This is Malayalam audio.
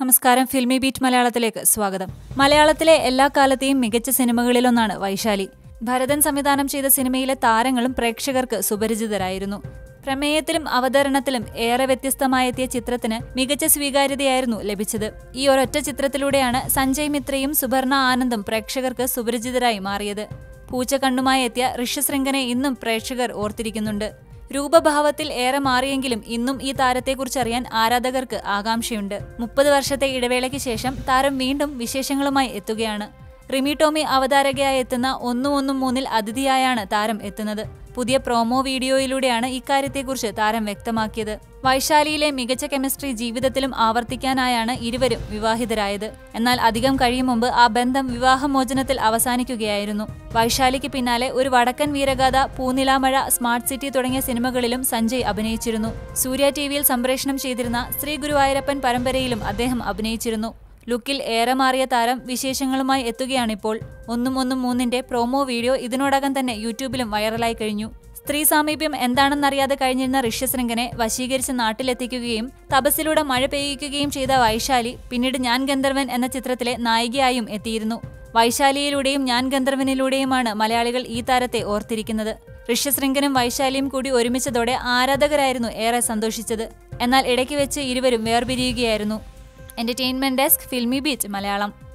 നമസ്കാരം. ഫിൽമി ബീറ്റ് മലയാളത്തിലേക്ക് സ്വാഗതം. മലയാളത്തിലെ എല്ലാ കാലത്തെയും മികച്ച സിനിമകളിലൊന്നാണ് വൈശാലി. ഭരതൻ സംവിധാനം ചെയ്ത സിനിമയിലെ താരങ്ങളും പ്രേക്ഷകർക്ക് സുപരിചിതരായിരുന്നു. പ്രമേയത്തിലും അവതരണത്തിലും ഏറെ വ്യത്യസ്തമായെത്തിയ ചിത്രത്തിന് മികച്ച സ്വീകാര്യതയായിരുന്നു ലഭിച്ചത്. ഈ ഒരൊറ്റ ചിത്രത്തിലൂടെയാണ് സഞ്ജയ് മിത്രയും സുബർണ ആനന്ദും പ്രേക്ഷകർക്ക് സുപരിചിതരായി മാറിയത്. പൂച്ചക്കണ്ണുമായി എത്തിയ ഋഷ്യശൃംഖനെ ഇന്നും പ്രേക്ഷകർ ഓർത്തിരിക്കുന്നുണ്ട്. രൂപഭാവത്തിൽ ഏറെ മാറിയെങ്കിലും ഇന്നും ഈ താരത്തെക്കുറിച്ചറിയാൻ ആരാധകർക്ക് ആകാംക്ഷയുണ്ട്. മുപ്പത് വർഷത്തെ ഇടവേളയ്ക്ക് ശേഷം താരം വീണ്ടും വിശേഷങ്ങളുമായി എത്തുകയാണ്. റിമി ടോമി അവതാരകയായി എത്തുന്ന ഒന്നും ഒന്നും മൂന്നിൽ അതിഥിയായാണ് താരം എത്തുന്നത്. പുതിയ പ്രോമോ വീഡിയോയിലൂടെയാണ് ഇക്കാര്യത്തെക്കുറിച്ച് താരം വ്യക്തമാക്കിയത്. വൈശാലിയിലെ മികച്ച കെമിസ്ട്രി ജീവിതത്തിലും ആവർത്തിക്കാനായാണ് ഇരുവരും വിവാഹിതരായത്. എന്നാൽ അധികം കഴിയും മുമ്പ് ആ ബന്ധം വിവാഹമോചനത്തിൽ അവസാനിക്കുകയായിരുന്നു. വൈശാലിക്ക് പിന്നാലെ ഒരു വടക്കൻ വീരഗാഥ പൂനിലാമഴ സ്മാർട്ട് സിറ്റി തുടങ്ങിയ സിനിമകളിലും സഞ്ജയ് അഭിനയിച്ചിരുന്നു. സൂര്യ ടിവിയിൽ സംപ്രേഷണം ചെയ്തിരുന്ന ശ്രീ ഗുരുവായൂരപ്പൻ പരമ്പരയിലും അദ്ദേഹം അഭിനയിച്ചിരുന്നു. ലുക്കിൽ ഏറെ മാറിയ താരം വിശേഷങ്ങളുമായി എത്തുകയാണിപ്പോൾ. ഒന്നും ഒന്നും മൂന്നിന്റെ പ്രോമോ വീഡിയോ ഇതിനോടകം തന്നെ യൂട്യൂബിലും വൈറലായി കഴിഞ്ഞു. സ്ത്രീ സാമീപ്യം എന്താണെന്നറിയാതെ കഴിഞ്ഞിരുന്ന ഋഷ്യശൃംഖനെ വശീകരിച്ച് നാട്ടിലെത്തിക്കുകയും തപസ്സിലൂടെ മഴ പെയ്യിക്കുകയും ചെയ്ത വൈശാലി പിന്നീട് ഞാൻ ഗന്ധർവൻ എന്ന ചിത്രത്തിലെ നായികയായും എത്തിയിരുന്നു. വൈശാലിയിലൂടെയും ഞാൻ ഗന്ധർവനിലൂടെയുമാണ് മലയാളികൾ ഈ താരത്തെ ഓർത്തിരിക്കുന്നത്. ഋഷ്യശൃംഖനും വൈശാലിയും കൂടി ഒരുമിച്ചതോടെ ആരാധകരായിരുന്നു ഏറെ സന്തോഷിച്ചത്. എന്നാൽ ഇടയ്ക്ക് വെച്ച് ഇരുവരും വേർപിരിയുകയായിരുന്നു. Entertainment desk Filmibeat Malayalam.